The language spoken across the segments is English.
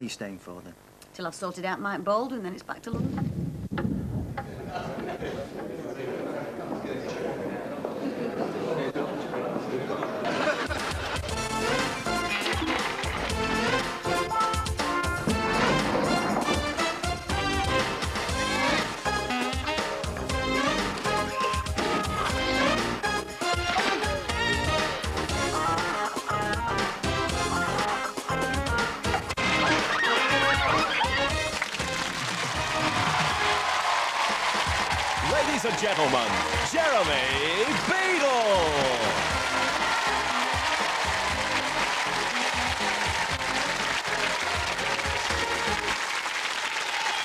are you staying for then? Till I've sorted out Mike Baldwin, then it's back to London. Ladies and gentlemen, Jeremy Beadle!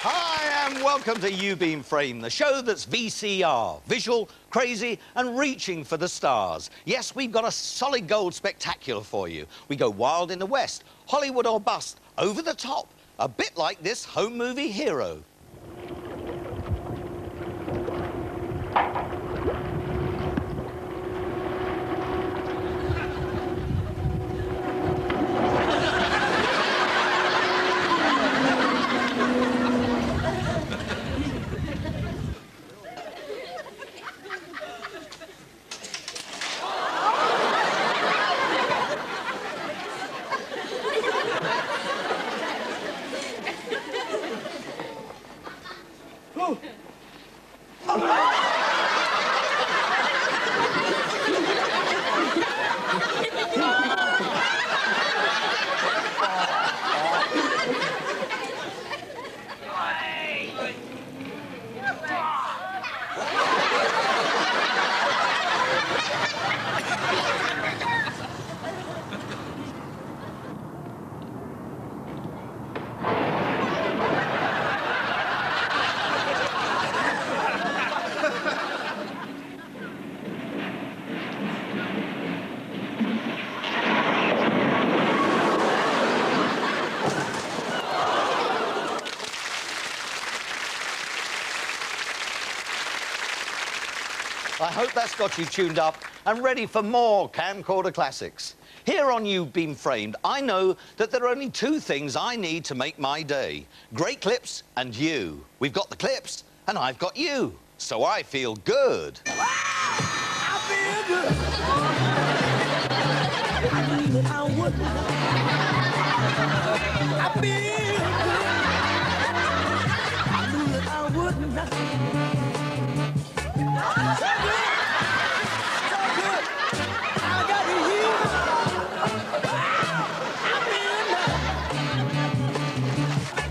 Hi, and welcome to You've Been Framed, the show that's VCR, visual, crazy, and reaching for the stars. Yes, we've got a solid gold spectacular for you. We go wild in the West, Hollywood or bust, over the top, a bit like this home movie hero. I hope that's got you tuned up and ready for more camcorder classics. Here on You've Been Framed, I know that there are only two things I need to make my day. Great clips and you. We've got the clips and I've got you. So I feel good. I feel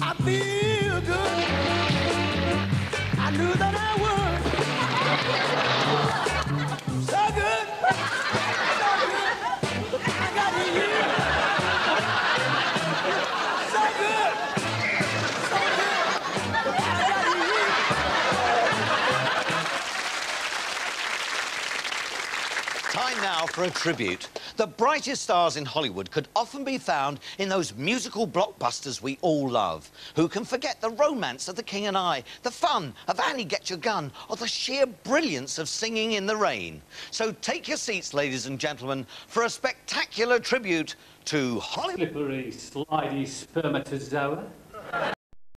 I feel now for a tribute. The brightest stars in Hollywood could often be found in those musical blockbusters we all love. Who can forget the romance of The King and I, the fun of Annie Get Your Gun, or the sheer brilliance of Singing in the Rain? So take your seats, ladies and gentlemen, for a spectacular tribute to Hollywood. slippery, slidey spermatozoa.